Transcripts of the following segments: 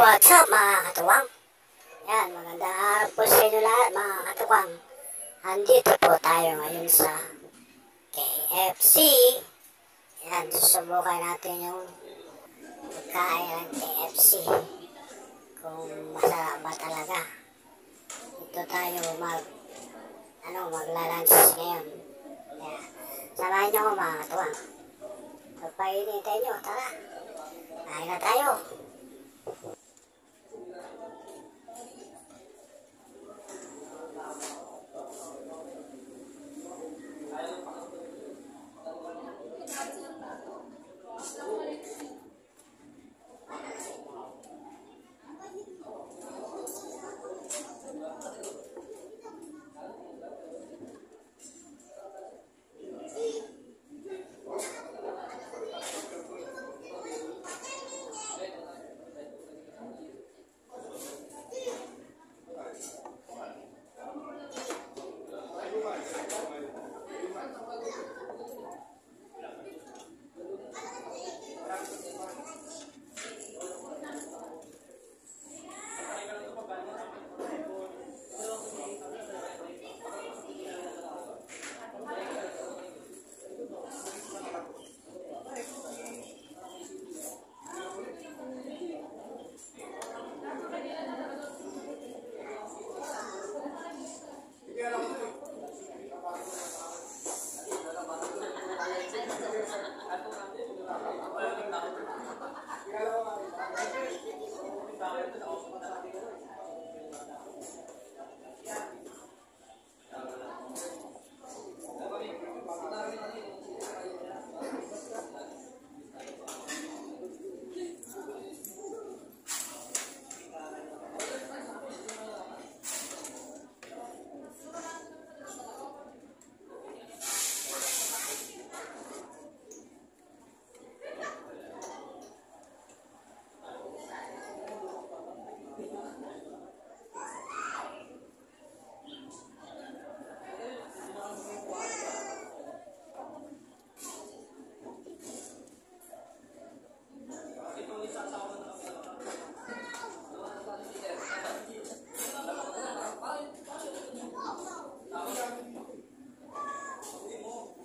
What's up mga katuwang? Yan, magandang araw po sa inyo lahat mga katuwang. Andito po tayo ngayon sa KFC. Yan, susubukan natin yung pagkain ng KFC. Kung masarap ba talaga. Dito tayo mag, ano, magla-lunch ngayon. Yan. Samahan niyo ako mga katuwang. Pagpainitay niyo, tara. Kain na tayo.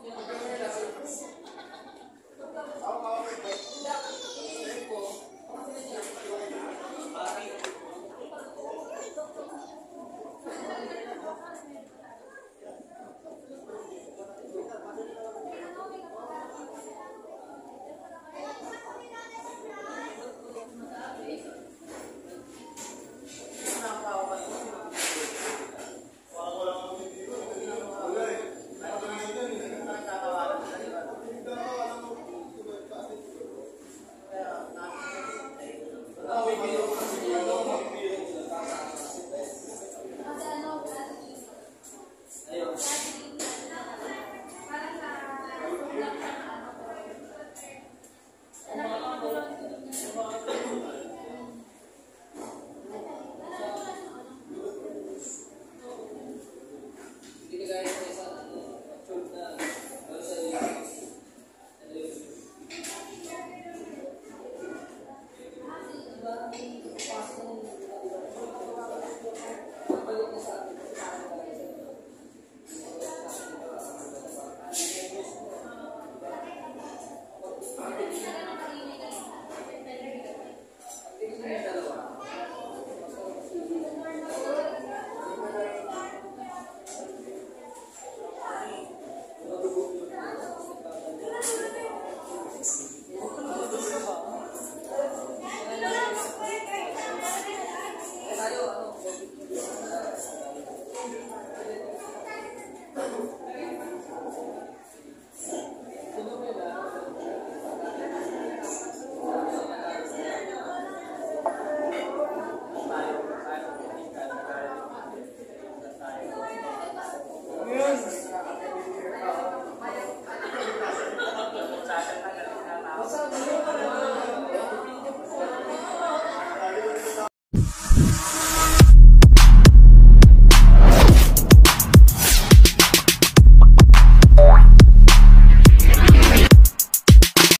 Yeah.